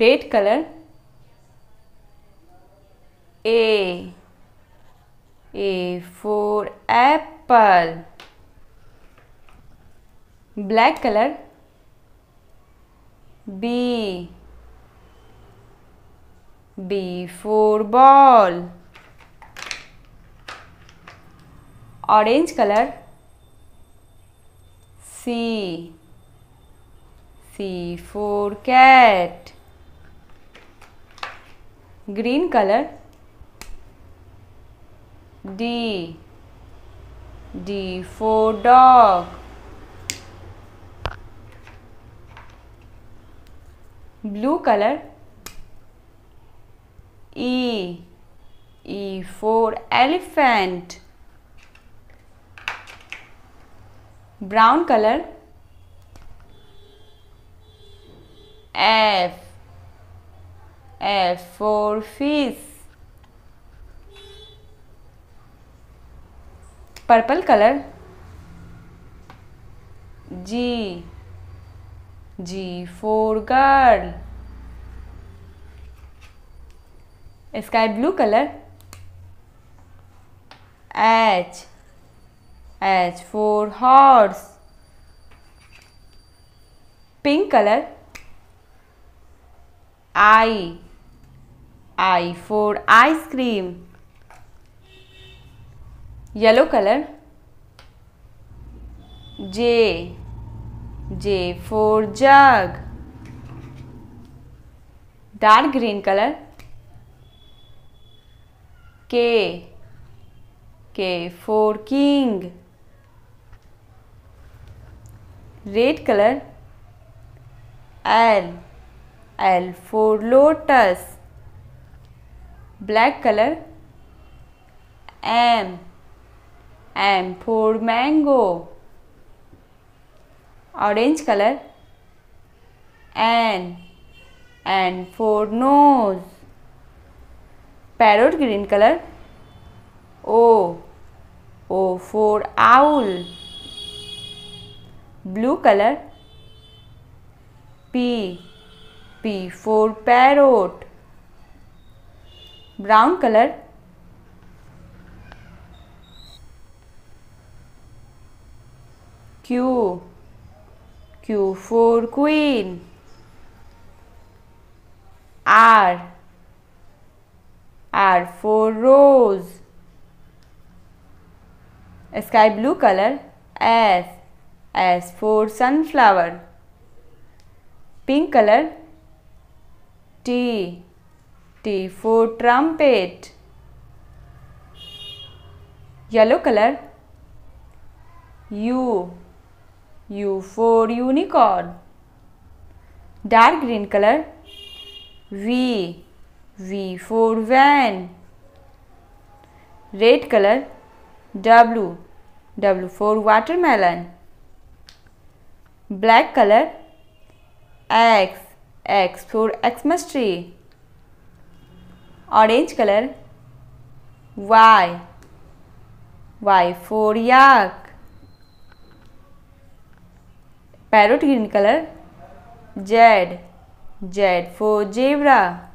red color a a for apple black color b b for ball orange color c c for cat green color D D for dog blue color E E for elephant brown color F F for fish. Purple colour G G for girl sky blue colour H H for horse pink colour I I for ice cream. Yellow color. J. J for jug. Dark green color. K. K for king. Red color. L. L for lotus. black color. M for mango. Orange color. N for nose. Parrot green color. O for owl. Blue color. P for parrot brown color. Q, Q for queen. R, R for rose. Sky blue color. S, S for sunflower. Pink color. T, T for trumpet. Yellow color. U. U for unicorn. Dark green color. V. V for van. Red color. W. W for watermelon. Black color. X. X for Xmas tree. Orange colour Y Y for yak parrot green colour Z Z for zebra